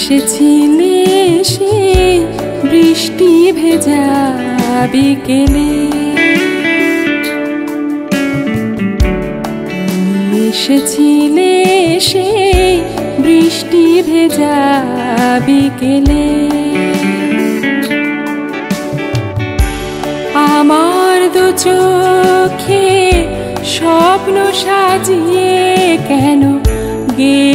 এসেছিলে সে বৃষ্টি ভেজা বিকেলে। এসেছিলে সে বৃষ্টি ভেজা বিকেলে। আমার দু চোখে স্বপ্ন সাজিয়ে কেন গেলে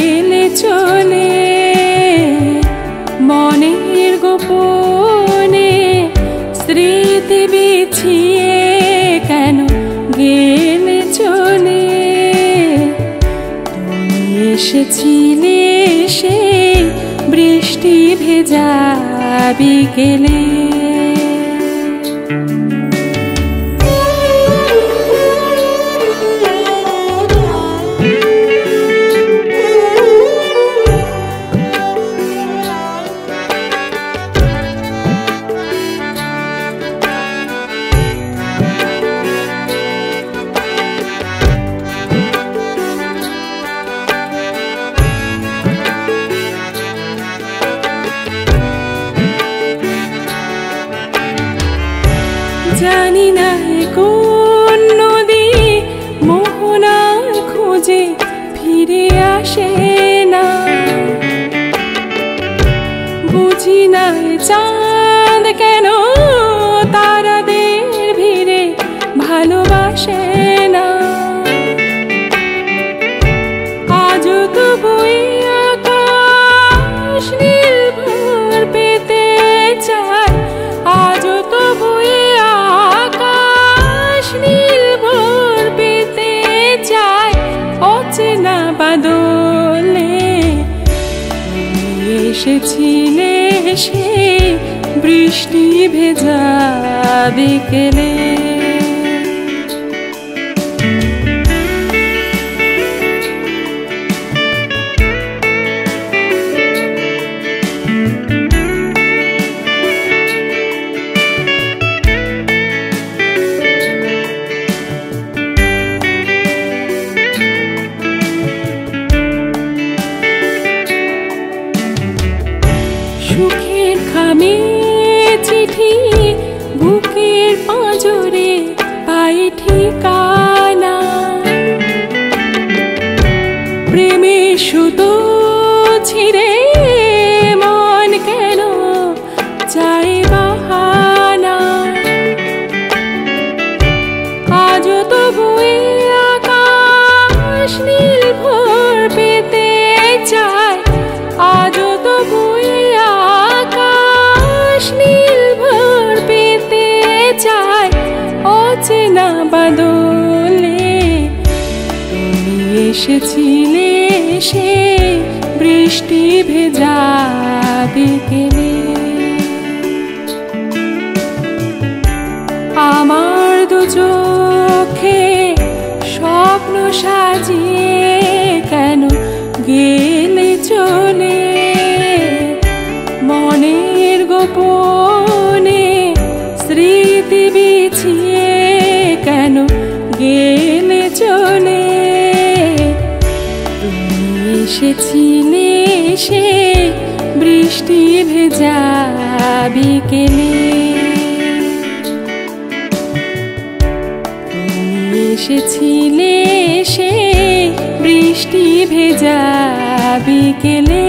বিছিয়ে কেন গেলে চলে? তুমি এসেছিলে সে বৃষ্টি ভেজা বিকেলে। জানি না কোন নদী মোহনার খোঁজে ফিরে আসে না। বুঝি না চাঁদ কেন তারাদের ভিড়ে ভালোবাসে অচেনা বাদলে? এসেছিলে সে বৃষ্টি ভেজা বিকেলে। সুখের চিঠি বুকের পাঁজরে পাই ঠিকানা। প্রেমে সুতো ছিঁড়ে এসেছিলে সে বৃষ্টি ভেজা বিকেলে আমার দু স্বপ্ন সাজিয়ে কেন গেলে চলে? মনের গোপনে স্মৃতি বিছিয়ে কেন গেলে চলে? এসেছিলে সে বৃষ্টি ভেজা বিকেলে। তুমি এসেছিলে সে বৃষ্টি ভেজা বিকেলে।